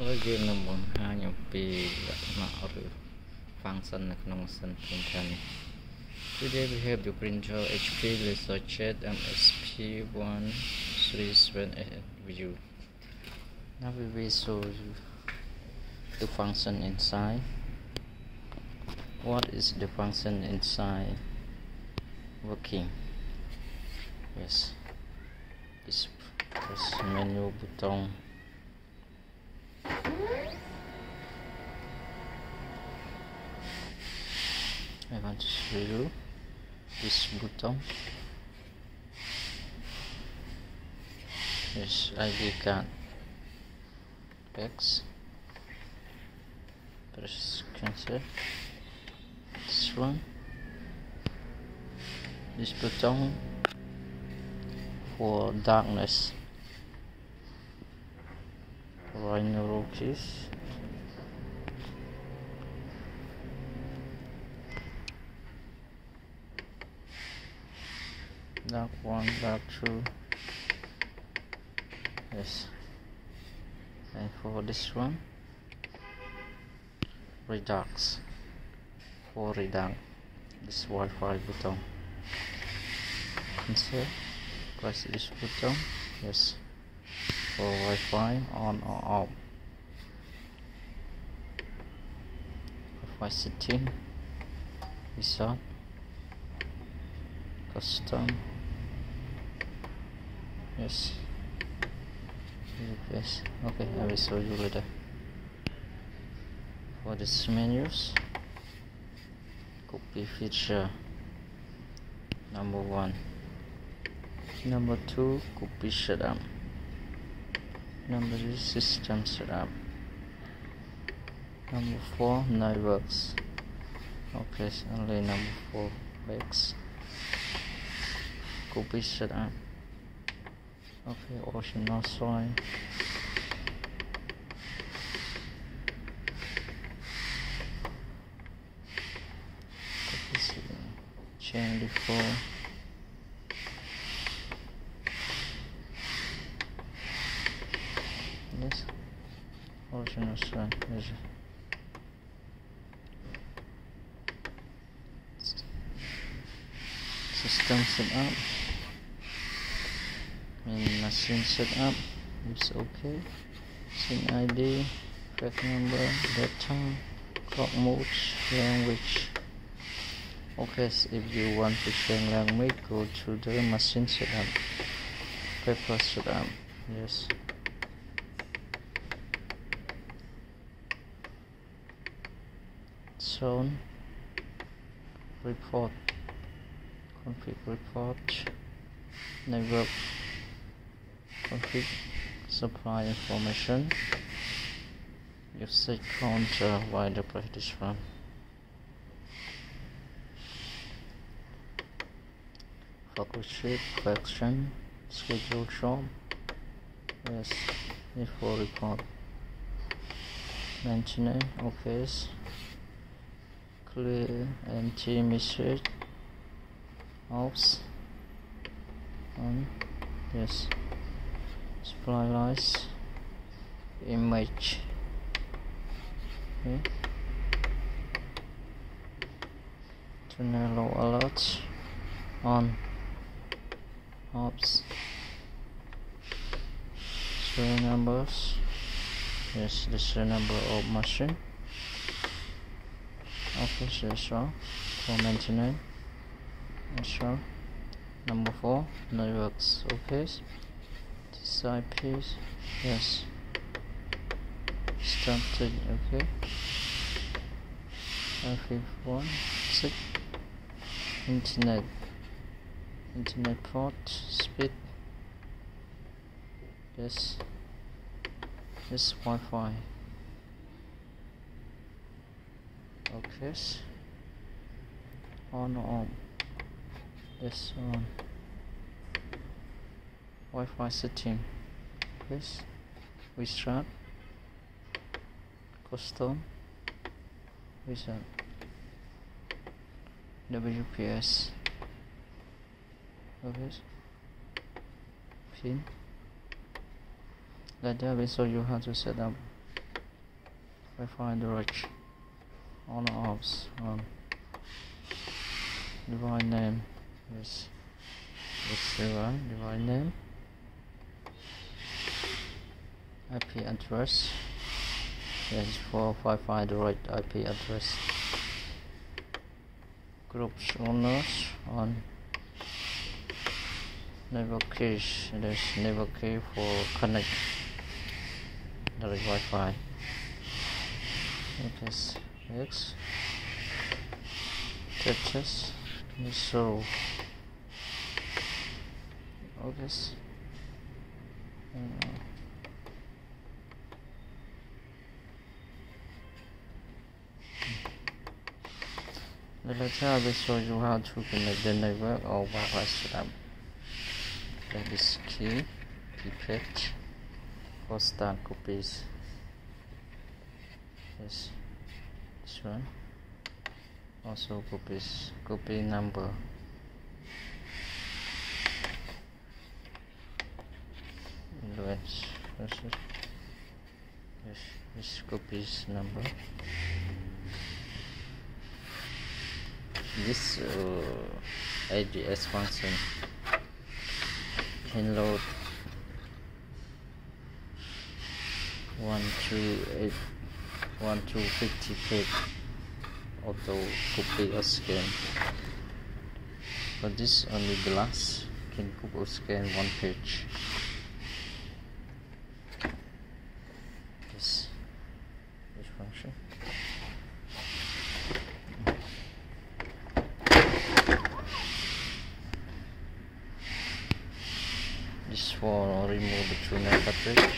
ហើយយើងនឹងបង្ហាញអំពីលក្ខណៈឬ function នៅក្នុងម៉ាស៊ីន printer នេះ Today we have the printer HP LaserJet MSP1378 view Now we will show you the function inside What is the function inside working Yes this press menu button I want to show you this button yes ID card X press cancel this one this button for darkness. Binaural keys dark one dark two. Yes. And for this one redux. For redux. This Wi-Fi button. Insert press this button. Yes. For Wi-Fi on or off. Wi-Fi setting resort custom yes. Yes. Okay I will show you later. For this menus copy feature number one. Number two copy setup. Number three system setup. Number four networks. Okay only number four backs copy setup okay soil copy setup chain default yes. Original soil yes. system setup main machine setup is okay. SIM ID fax number data clock mode language. Okay so if you want to change language go to the machine setup. Paper setup. Yes. Zone report. Config report. Network config supply information. Usage counter uh, while the practice run focus sheet question schedule job yes before report. Maintenance okay clear empty message ops. On yes supply lines image. Okay. Tornado alert. On. Ops. Serial numbers. Yes the serial number of machine. So that's all for maintenance. That's all number four networks. Okay this IP yes. Started okay. Five one six internet. Internet port speed. Yes. This Wi-Fi. Okay. On on. This on. Wi-Fi setting we start custom wizard WPS okay pin later I will show you how to set up Wi-Fi direct on off on device name yes one device name IP address. Yes for Wi-Fi direct IP address. Groups owners on network keys. There's network key for connect. Direct Wi-Fi. Okay X. Touches so okay uh, Later I will show you how to connect the network or oh, Wi-Fi setup. That is key, for start copies. Yes, this one. Also copies, copy number. Yes, yes, this copies number. This uh, ADF function can load one two eight. One two fifty page auto copy or scan. But this only glass can copy scan one page this this function this for remove the toner cartridge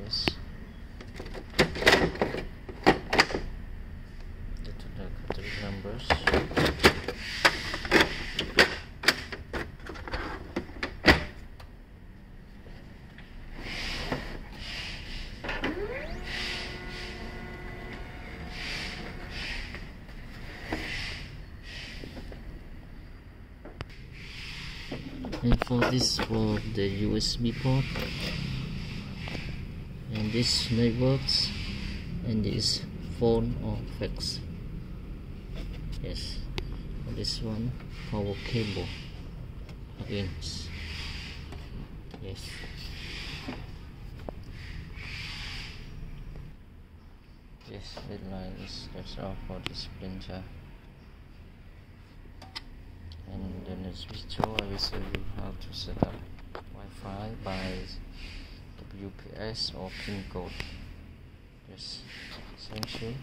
yes. The toner cartridge numbers and for this for the USB port and this networks and this phone or fax. Yes this one power cable. Against yes. Yes. It lines that's all for this printer and the next video I will show you how to set up Wi-Fi by WPS or pin code. Yes thank you